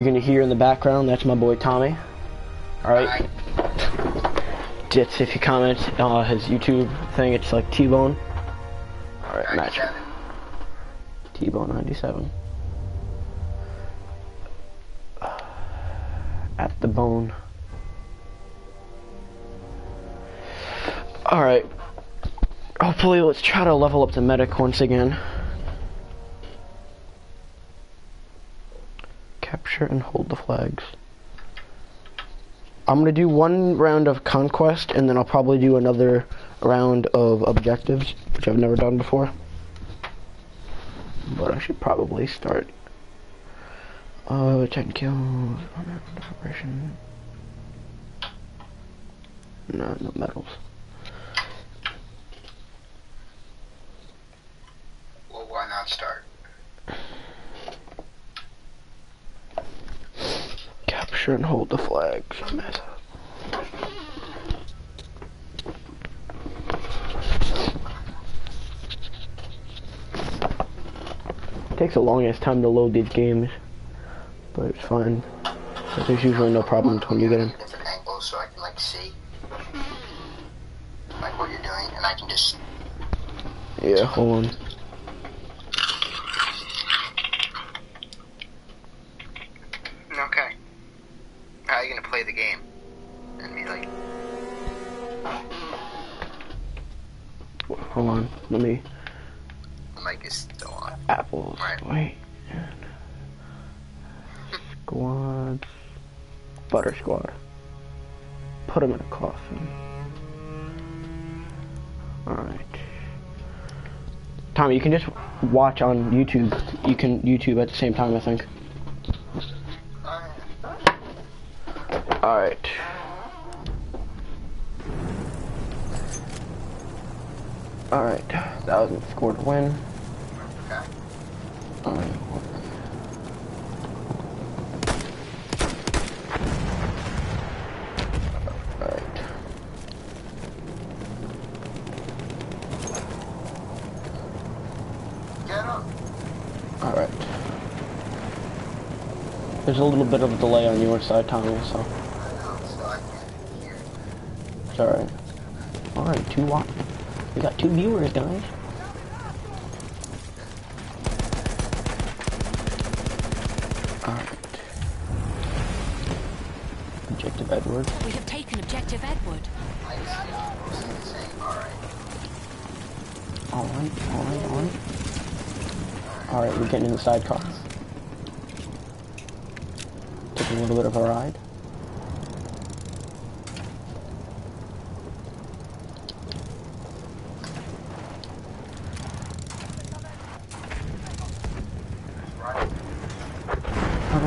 You're gonna hear in the background, that's my boy Tommy. Alright. It's if you comment uh, his YouTube thing, it's like T-Bone. Alright, match. T-Bone 97. At the bone. Alright. Hopefully, let's try to level up the medic once again. Capture and hold the flags. I'm gonna do one round of conquest, and then I'll probably do another round of objectives, which I've never done before. But I should probably start. Uh, 10 kills, operation. No, no medals. Well, why not start? Capture and hold the flags. takes a long ass time to load these games, but it's fine. But there's usually no problems when you get in. Different angles so I can like see like what you're doing, and I can just. Yeah, hold on. Okay. How are you gonna play the game? And be like, Hold on. Let me. the mic is still on. Apples. Right. Wait. Squads. Butter squad. Put him in a coffin. Alright. Tommy, you can just watch on YouTube. You can YouTube at the same time, I think. Alright. Alright. Alright. Thousand scored to win. Alright. Get up. Alright. There's a little bit of a delay on your side, Tommy, so I know, so I can't hear. it's alright. Alright, two wa- We got two viewers, guys. Alright. Objective Edward. We have taken objective Edward. I see mostly the same. Alright. Alright, alright, alright. Alright, we're getting in the sidecar. Taking a little bit of a ride.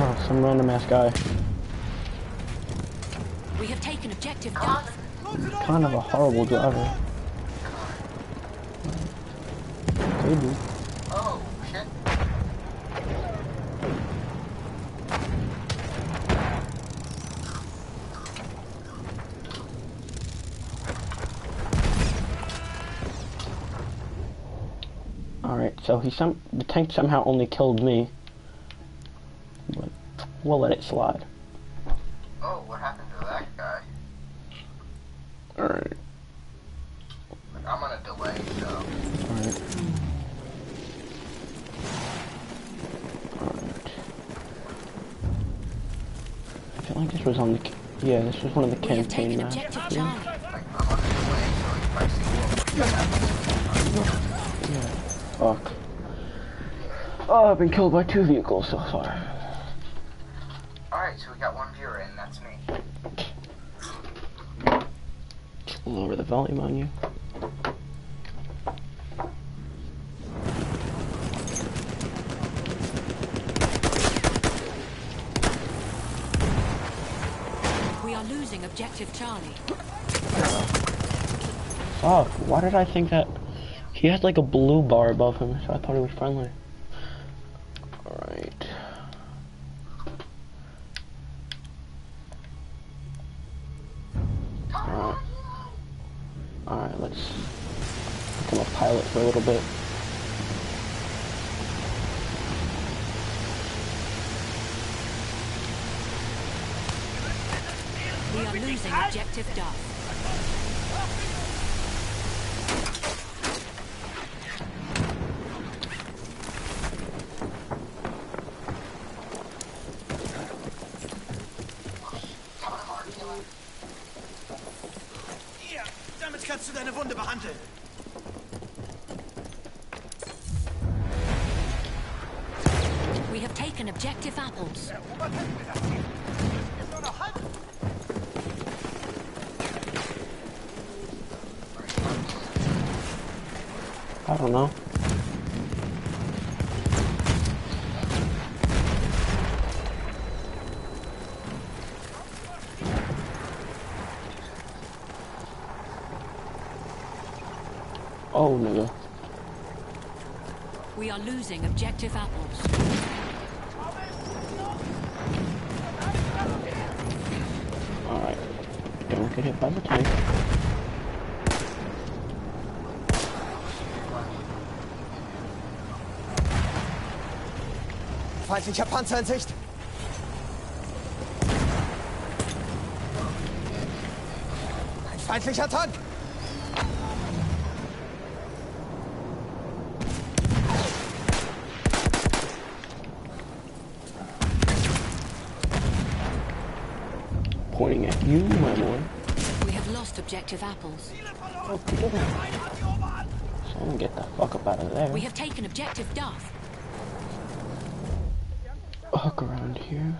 I some random ass guy. We have taken objective Duff. Kind of a horrible driver. Dude. Oh, shit. Alright, so he some the tank somehow only killed me. But we'll let it slide. Oh, what happened to that guy? Alright. Like, I'm on a delay, so. Alright. Alright. I feel like this was on the yeah, this was one of the campaign taken maps. yeah. Like, I'm on a delay, so if I see what Yeah. Fuck. Oh, I've been killed by two vehicles so far. Alright, so we got one viewer in, that's me. Lower the volume on you. We are losing objective Charlie. Fuck, why did I think that he had like a blue bar above him, so I thought he was friendly. Pilot for a little bit. are losing objective Duff. Hier, damit kannst du deine Wunde behandeln. Have taken objective apples. I don't know. Oh, nigga. We are losing objective apples. Hit by the tank. Feindlicher Panzer in Sicht. Ein feindlicher Tank. Pointing at you, my boy. We have lost objective apples. Oh, get him. Someone get the fuck up out of there. We have taken objective Duff. Hook around here.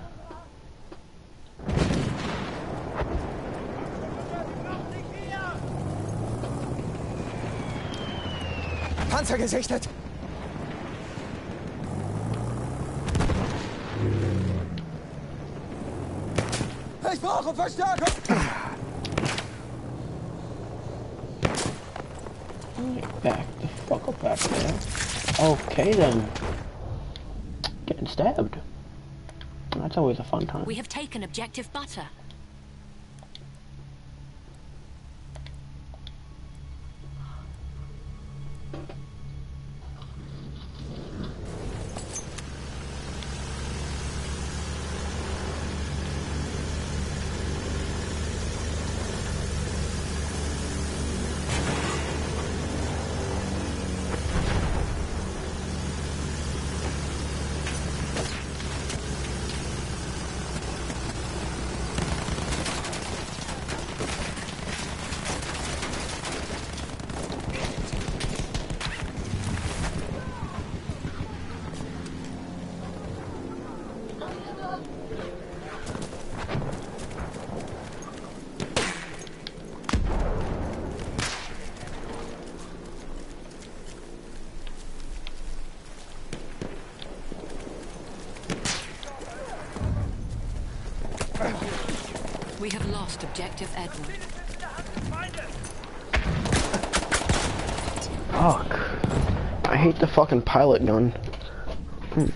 Panzer gesichtet. Ich brauche Verstärkung. Back the fuck up back there. Okay then. Getting stabbed. That's always a fun time. We have taken objective butter. We have lost objective Edward. Fuck. I hate the fucking pilot gun. Hmm.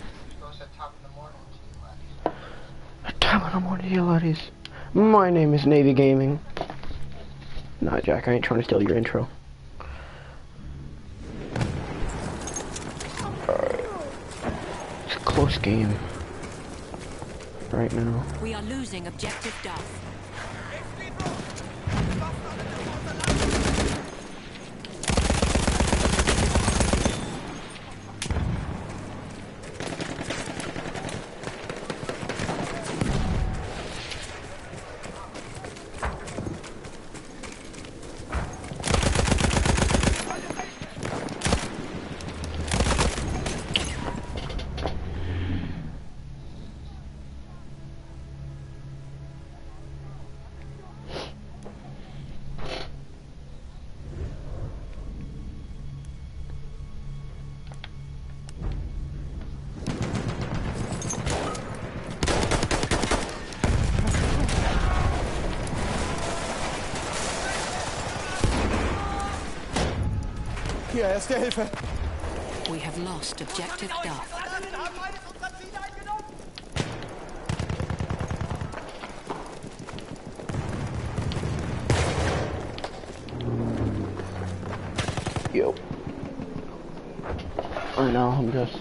At top of the morning to you, laddies. My name is Navy Gaming. Nah, Jack, I ain't trying to steal your intro. Alright. It's a close game. Right now. We are losing objective Duff. Hier, erste Hilfe. We have lost objective Duff. Yo. I know, I'm just.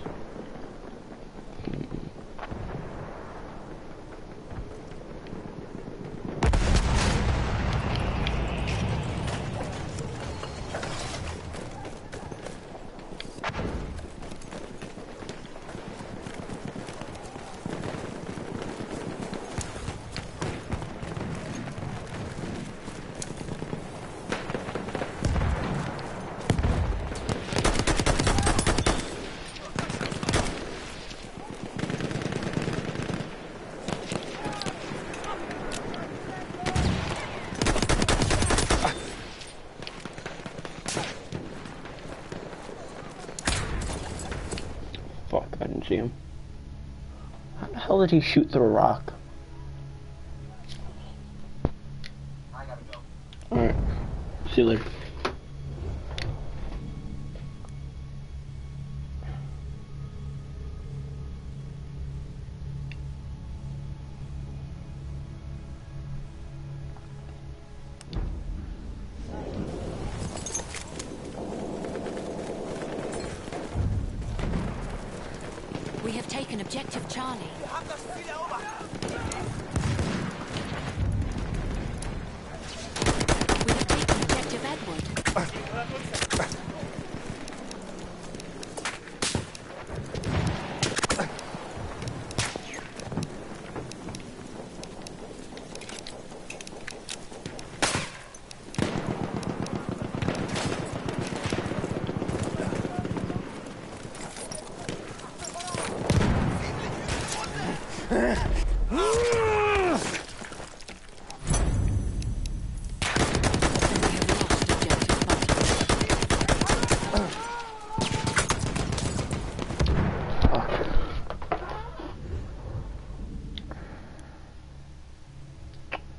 see him. How the hell did he shoot through a rock? Alright. See you later. Taken objective Charlie. We have taken objective Edward. We have lost objective Butter.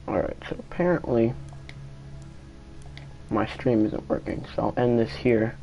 Alright, so apparently my stream isn't working, so I'll end this here.